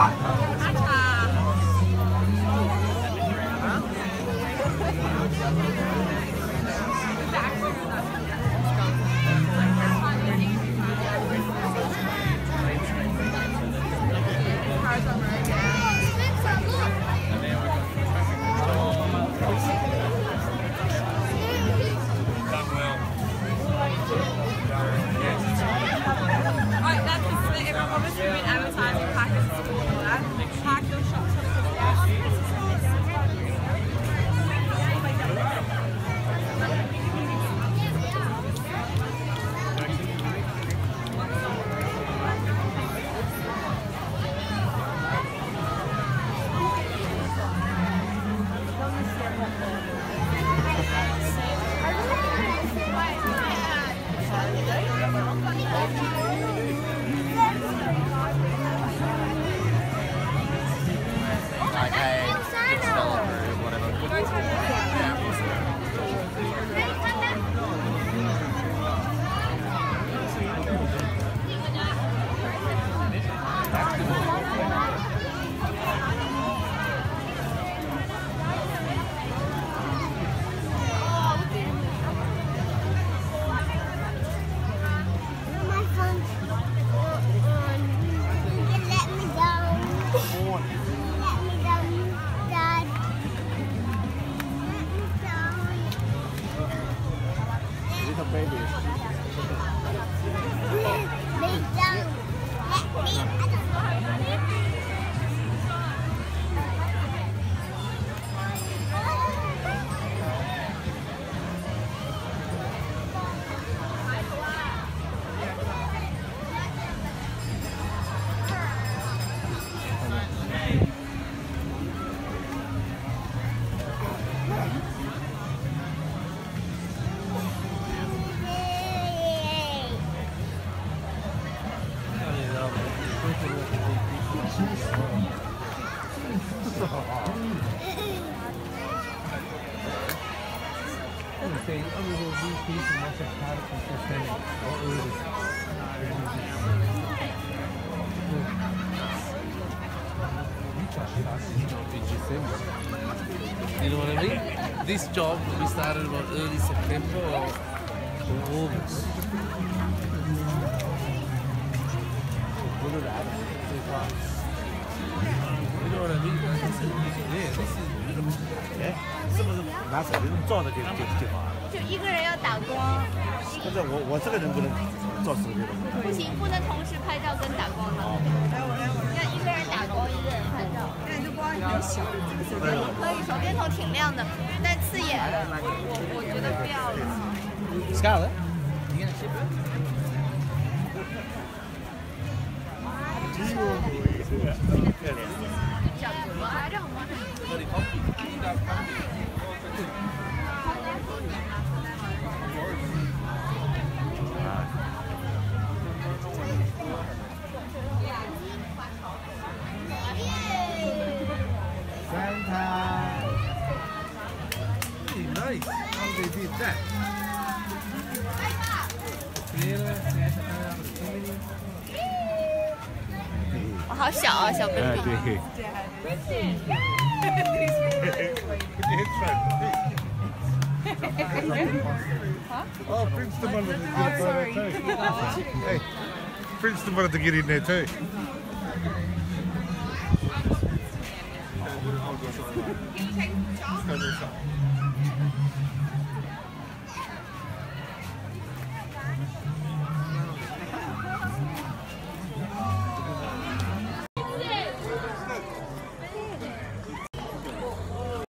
Right, amigos que isso mostra cara com você You know what I mean? This job we started about early September or, or August. You know what I mean? This is, yeah, this is beautiful. 哎，是不是拿手机能照的就就就好了？ 就一个人要打光，不是我我这个人不能做手机的。不行，不能同时拍照跟打光的。要一个人打光，一个人拍照。那这光很小，手电筒可以，手电筒挺亮的，但刺眼。我我觉得不要。Scarlett? Hey, nice. How they did that? Really? 我好小啊，小 baby。对。Oh, Princeton wanted to get in there too. Hey, Princeton wanted to get in there too. Can you take the Mm-hmm.